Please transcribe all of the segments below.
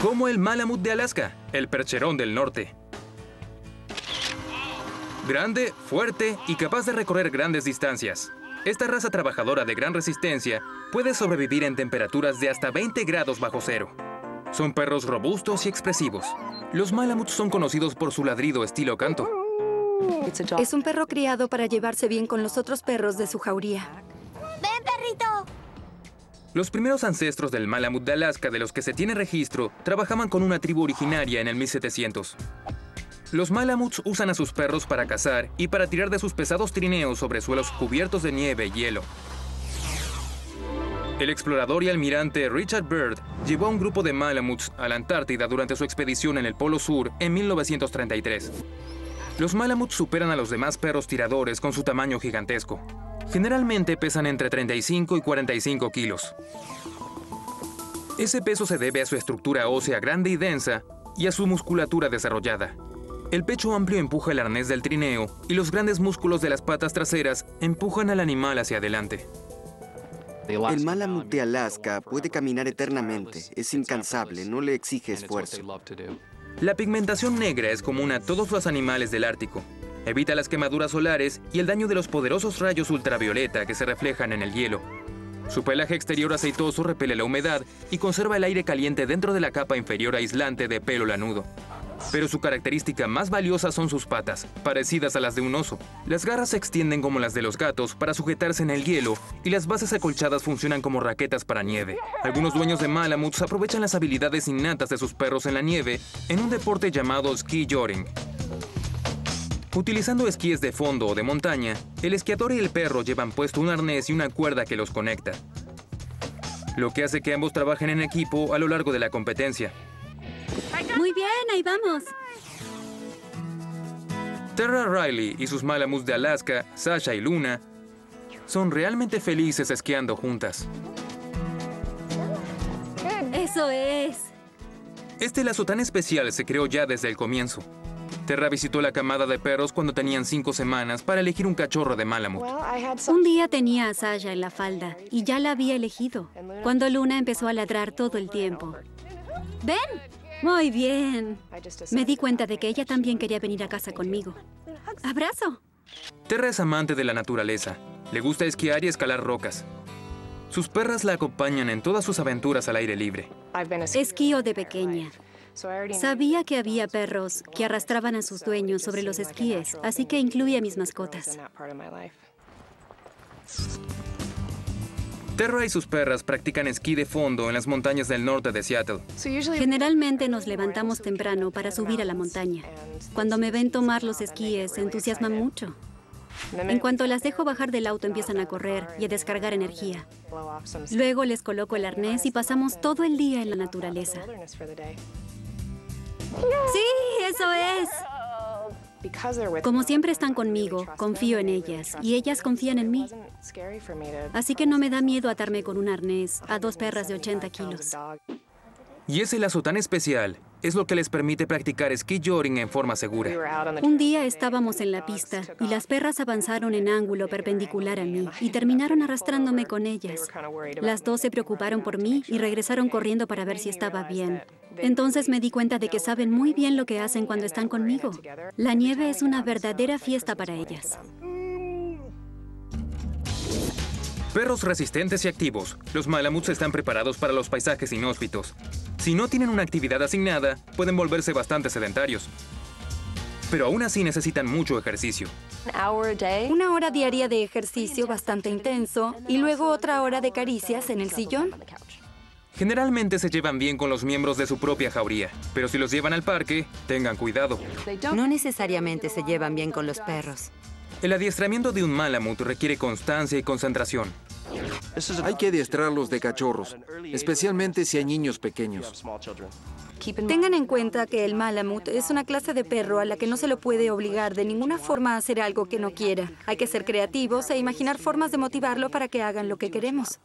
Como el Malamut de Alaska, el percherón del norte. Grande, fuerte y capaz de recorrer grandes distancias. Esta raza trabajadora de gran resistencia puede sobrevivir en temperaturas de hasta 20 grados bajo cero. Son perros robustos y expresivos. Los Malamuts son conocidos por su ladrido estilo canto. Es un perro criado para llevarse bien con los otros perros de su jauría. Los primeros ancestros del Malamut de Alaska de los que se tiene registro trabajaban con una tribu originaria en el 1700. Los Malamuts usan a sus perros para cazar y para tirar de sus pesados trineos sobre suelos cubiertos de nieve y hielo. El explorador y almirante Richard Byrd llevó a un grupo de Malamuts a la Antártida durante su expedición en el Polo Sur en 1933. Los Malamuts superan a los demás perros tiradores con su tamaño gigantesco. Generalmente pesan entre 35 y 45 kilos. Ese peso se debe a su estructura ósea grande y densa y a su musculatura desarrollada. El pecho amplio empuja el arnés del trineo y los grandes músculos de las patas traseras empujan al animal hacia adelante. El Malamut de Alaska puede caminar eternamente. Es incansable, no le exige esfuerzo. La pigmentación negra es común a todos los animales del Ártico. Evita las quemaduras solares y el daño de los poderosos rayos ultravioleta que se reflejan en el hielo. Su pelaje exterior aceitoso repele la humedad y conserva el aire caliente dentro de la capa inferior aislante de pelo lanudo. Pero su característica más valiosa son sus patas, parecidas a las de un oso. Las garras se extienden como las de los gatos para sujetarse en el hielo y las bases acolchadas funcionan como raquetas para nieve. Algunos dueños de Malamuts aprovechan las habilidades innatas de sus perros en la nieve en un deporte llamado ski joring. Utilizando esquíes de fondo o de montaña, el esquiador y el perro llevan puesto un arnés y una cuerda que los conecta, lo que hace que ambos trabajen en equipo a lo largo de la competencia. Muy bien, ahí vamos. Terra Riley y sus Malamuts de Alaska, Sasha y Luna, son realmente felices esquiando juntas. Eso es. Este lazo tan especial se creó ya desde el comienzo. Terra visitó la camada de perros cuando tenían cinco semanas para elegir un cachorro de Malamut. Un día tenía a Sasha en la falda y ya la había elegido, cuando Luna empezó a ladrar todo el tiempo. ¡Ven! Muy bien. Me di cuenta de que ella también quería venir a casa conmigo. ¡Abrazo! Terra es amante de la naturaleza. Le gusta esquiar y escalar rocas. Sus perras la acompañan en todas sus aventuras al aire libre. Esquío de pequeña. Sabía que había perros que arrastraban a sus dueños sobre los esquíes, así que incluí a mis mascotas. Terra y sus perras practican esquí de fondo en las montañas del norte de Seattle. Generalmente nos levantamos temprano para subir a la montaña. Cuando me ven tomar los esquíes, se entusiasman mucho. En cuanto las dejo bajar del auto, empiezan a correr y a descargar energía. Luego les coloco el arnés y pasamos todo el día en la naturaleza. Sí, eso es. Como siempre están conmigo, confío en ellas y ellas confían en mí. Así que no me da miedo atarme con un arnés a dos perras de 80 kilos. Y ese lazo tan especial es lo que les permite practicar ski joring en forma segura. Un día estábamos en la pista y las perras avanzaron en ángulo perpendicular a mí y terminaron arrastrándome con ellas. Las dos se preocuparon por mí y regresaron corriendo para ver si estaba bien. Entonces me di cuenta de que saben muy bien lo que hacen cuando están conmigo. La nieve es una verdadera fiesta para ellas. Perros resistentes y activos, los Malamuts están preparados para los paisajes inhóspitos. Si no tienen una actividad asignada, pueden volverse bastante sedentarios. Pero aún así necesitan mucho ejercicio. Una hora diaria de ejercicio bastante intenso y luego otra hora de caricias en el sillón. Generalmente se llevan bien con los miembros de su propia jauría, pero si los llevan al parque, tengan cuidado. No necesariamente se llevan bien con los perros. El adiestramiento de un Malamut requiere constancia y concentración. Hay que adiestrarlos de cachorros, especialmente si hay niños pequeños. Tengan en cuenta que el Malamut es una clase de perro a la que no se lo puede obligar de ninguna forma a hacer algo que no quiera. Hay que ser creativos e imaginar formas de motivarlo para que hagan lo que queremos.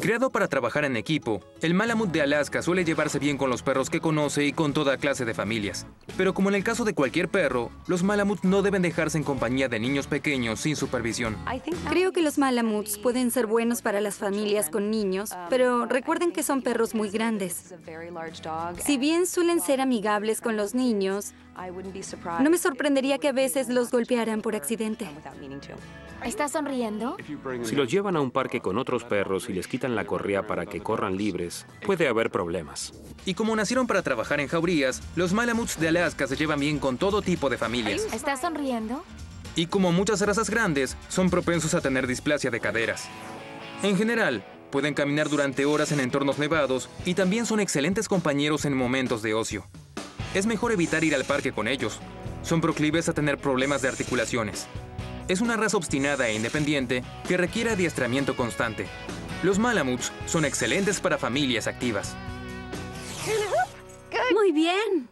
Creado para trabajar en equipo, el Malamut de Alaska suele llevarse bien con los perros que conoce y con toda clase de familias. Pero como en el caso de cualquier perro, los Malamuts no deben dejarse en compañía de niños pequeños sin supervisión. Creo que los Malamuts pueden ser buenos para las familias con niños, pero recuerden que son perros muy grandes. Si bien suelen ser amigables con los niños, no me sorprendería que a veces los golpearan por accidente. ¿Estás sonriendo? Si los llevan a un parque con otros perros y les quitan la correa para que corran libres, puede haber problemas. Y como nacieron para trabajar en jaurías, los Malamuts de Alaska se llevan bien con todo tipo de familias. ¿Estás sonriendo? Y como muchas razas grandes, son propensos a tener displasia de caderas. En general, pueden caminar durante horas en entornos nevados y también son excelentes compañeros en momentos de ocio. Es mejor evitar ir al parque con ellos. Son proclives a tener problemas de articulaciones. Es una raza obstinada e independiente que requiere adiestramiento constante. Los Malamuts son excelentes para familias activas. Muy bien.